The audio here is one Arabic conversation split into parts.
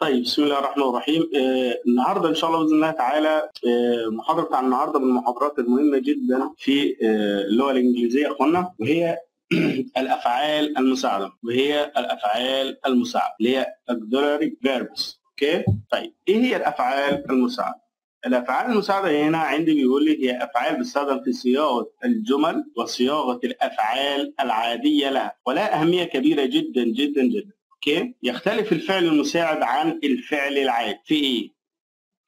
طيب بسم الله الرحمن الرحيم. آه النهارده إن شاء الله بإذن الله تعالى آه المحاضرة بتاع النهارده من المحاضرات المهمة جدا في آه اللغة الإنجليزية يا إخوانا وهي الأفعال المساعدة وهي الأفعال المساعدة اللي هي auxiliary verbs. أوكي؟ طيب إيه هي الأفعال المساعدة؟ الأفعال المساعدة هنا عندي بيقول لي هي أفعال بتستخدم في صياغة الجمل وصياغة الأفعال العادية لها ولها أهمية كبيرة جدا جدا جدا. okay؟ يختلف الفعل المساعد عن الفعل العادي. في إيه؟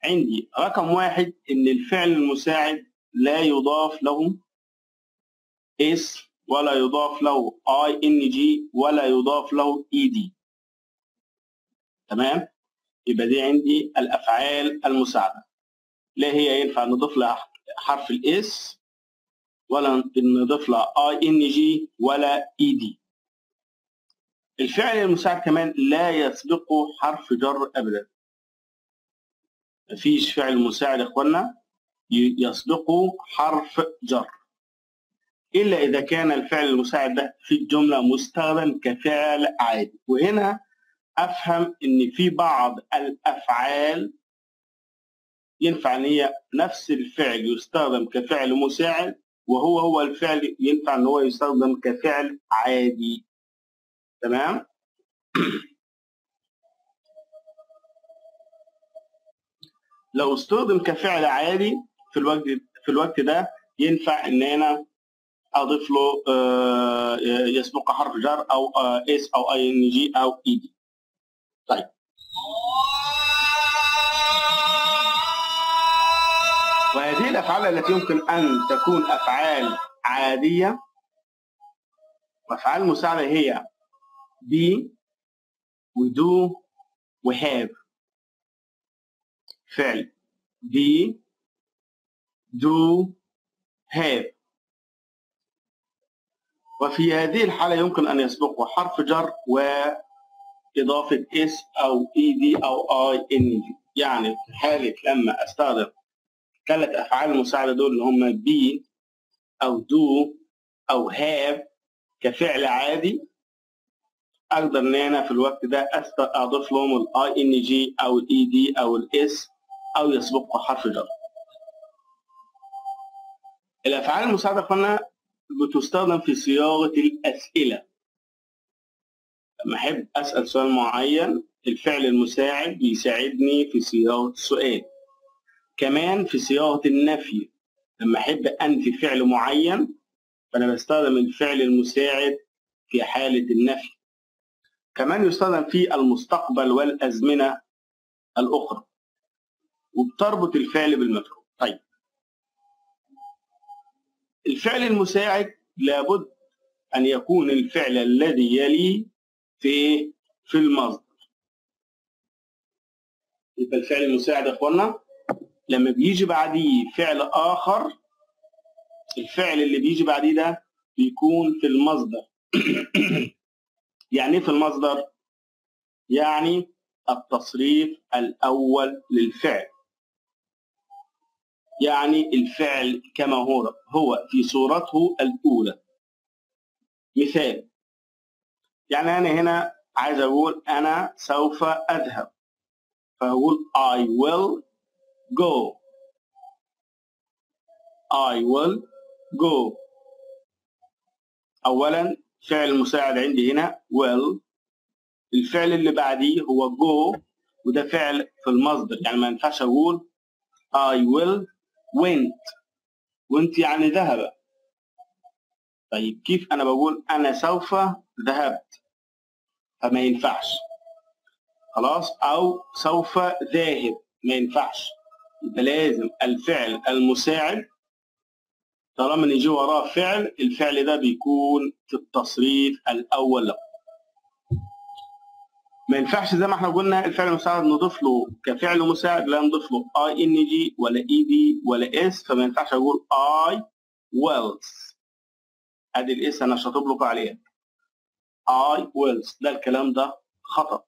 عندي رقم واحد إن الفعل المساعد لا يضاف له s ولا يضاف له ing ولا يضاف له ed تمام؟ يبقى دي عندي الأفعال المساعدة. لا هي ينفع نضيف لها حرف ال s ولا نضيف لها ing ولا ed الفعل المساعد كمان لا يسبقه حرف جر ابدا. مفيش فعل مساعد يا اخوانا يسبقه حرف جر. إلا إذا كان الفعل المساعد ده في الجملة مستخدم كفعل عادي. وهنا أفهم إن في بعض الأفعال ينفع إن هي نفس الفعل يستخدم كفعل مساعد وهو هو الفعل ينفع إن هو يستخدم كفعل عادي. تمام؟ لو استخدم كفعل عادي في الوقت في الوقت ده ينفع إن أنا أضيف له يسبق حرف جر أو s أو ing أو ed طيب. وهذه الأفعال التي يمكن أن تكون أفعال عادية وأفعال مساعدة هي be we do we have. فعل be do have. وفي هذه الحالة يمكن أن يسبقه حرف جر وإضافة إس أو إي دي أو آي إن دي. يعني في حالة لما أستخدم ثلاث أفعال المساعدة دول اللي هم be أو do أو have كفعل عادي أقدر ان أنا في الوقت ده أضيف لهم ال ing أو ال ed أو ال s أو يسبقه حرف جر. الأفعال المساعدة قلنا بتستخدم في صياغة الأسئلة. لما أحب أسأل سؤال معين الفعل المساعد بيساعدني في صياغة السؤال. كمان في صياغة النفي لما أحب أنفي فعل معين فأنا بستخدم الفعل المساعد في حالة النفي. كمان يستخدم في المستقبل والأزمنة الأخرى. وبتربط الفعل بالمفعول. طيب. الفعل المساعد لابد أن يكون الفعل الذي يليه في في المصدر. يبقى الفعل المساعد يا اخوانا لما بيجي بعديه فعل آخر الفعل اللي بيجي بعديه ده بيكون في المصدر. يعني إيه في المصدر؟ يعني التصريف الأول للفعل. يعني الفعل كما هو هو في صورته الأولى. مثال. يعني أنا هنا عايز أقول أنا سوف أذهب. فأقول I will go. I will go. أولا فعل مساعد عندي هنا will الفعل اللي بعديه هو go وده فعل في المصدر يعني ما ينفعش أقول I will went. went يعني ذهب. طيب كيف أنا بقول أنا سوف ذهبت؟ فما ينفعش. خلاص؟ أو سوف ذاهب. ما ينفعش. يبقى لازم الفعل المساعد طالما نيجي وراه فعل الفعل ده بيكون في التصريف الأول. ليه ما ينفعش زي ما إحنا قلنا الفعل المساعد نضيف له كفعل مساعد لا نضيف له. ing ولا ed ولا s فما ينفعش أقول I wills أدي ال s أنا شاطب لكم عليها. I wills ده الكلام ده خطأ.